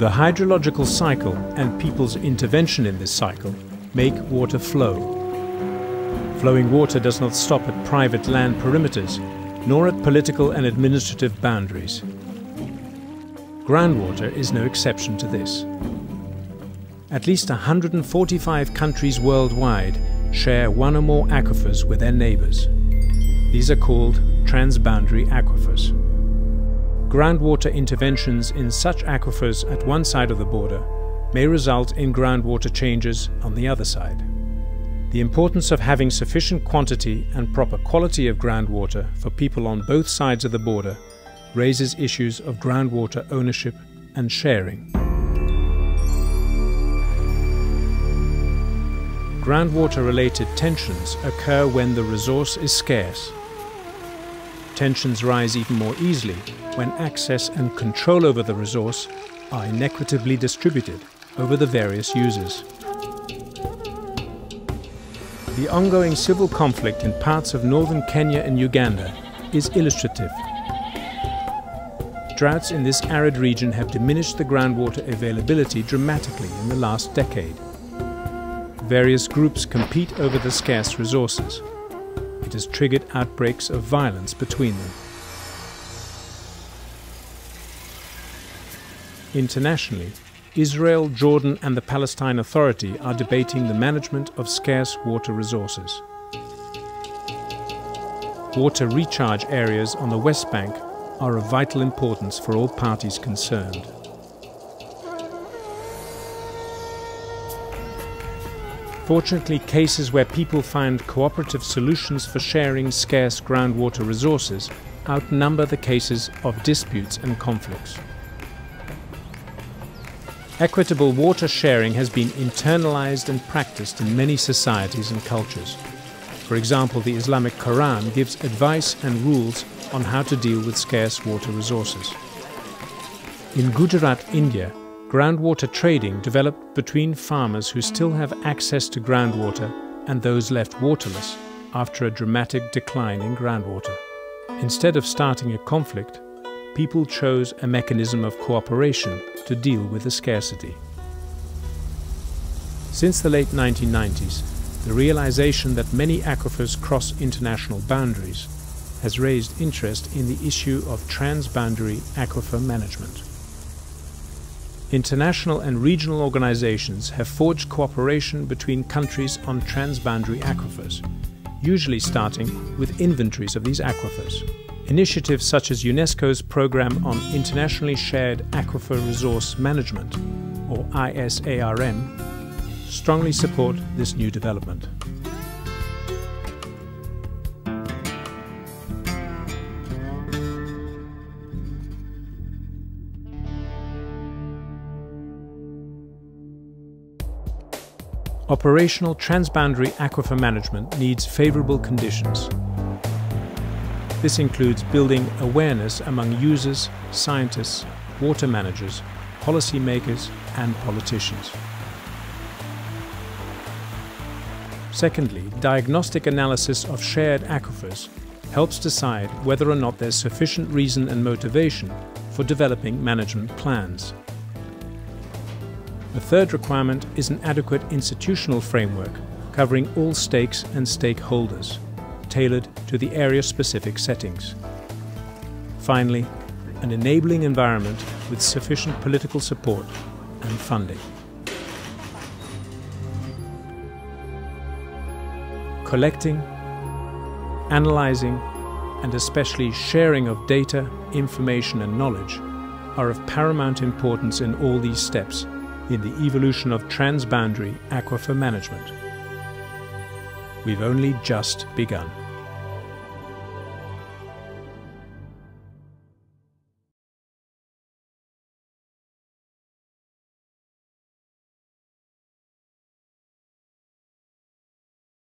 The hydrological cycle and people's intervention in this cycle make water flow. Flowing water does not stop at private land perimeters, nor at political and administrative boundaries. Groundwater is no exception to this. At least 145 countries worldwide share one or more aquifers with their neighbors. These are called transboundary aquifers. Groundwater interventions in such aquifers at one side of the border may result in groundwater changes on the other side. The importance of having sufficient quantity and proper quality of groundwater for people on both sides of the border raises issues of groundwater ownership and sharing. Groundwater-related tensions occur when the resource is scarce. Tensions rise even more easily when access and control over the resource are inequitably distributed over the various users. The ongoing civil conflict in parts of northern Kenya and Uganda is illustrative. Droughts in this arid region have diminished the groundwater availability dramatically in the last decade. Various groups compete over the scarce resources. Has triggered outbreaks of violence between them. Internationally, Israel, Jordan and the Palestine Authority are debating the management of scarce water resources. Water recharge areas on the West Bank are of vital importance for all parties concerned. Fortunately, cases where people find cooperative solutions for sharing scarce groundwater resources outnumber the cases of disputes and conflicts. Equitable water sharing has been internalized and practiced in many societies and cultures. For example, the Islamic Quran gives advice and rules on how to deal with scarce water resources. In Gujarat, India, groundwater trading developed between farmers who still have access to groundwater and those left waterless after a dramatic decline in groundwater. Instead of starting a conflict, people chose a mechanism of cooperation to deal with the scarcity. Since the late 1990s, the realization that many aquifers cross international boundaries has raised interest in the issue of transboundary aquifer management. International and regional organizations have forged cooperation between countries on transboundary aquifers, usually starting with inventories of these aquifers. Initiatives such as UNESCO's Programme on Internationally Shared Aquifer Resource Management, or ISARM, strongly support this new development. Operational transboundary aquifer management needs favourable conditions this includes building awareness among users, scientists, water managers, policymakers and politicians. Secondly, diagnostic analysis of shared aquifers helps decide whether or not there's sufficient reason and motivation for developing management plans. The third requirement is an adequate institutional framework covering all stakes and stakeholders tailored to the area-specific settings. Finally, an enabling environment with sufficient political support and funding. Collecting, analyzing, and especially sharing of data, information and knowledge are of paramount importance in all these steps in the evolution of transboundary aquifer management. We've only just begun.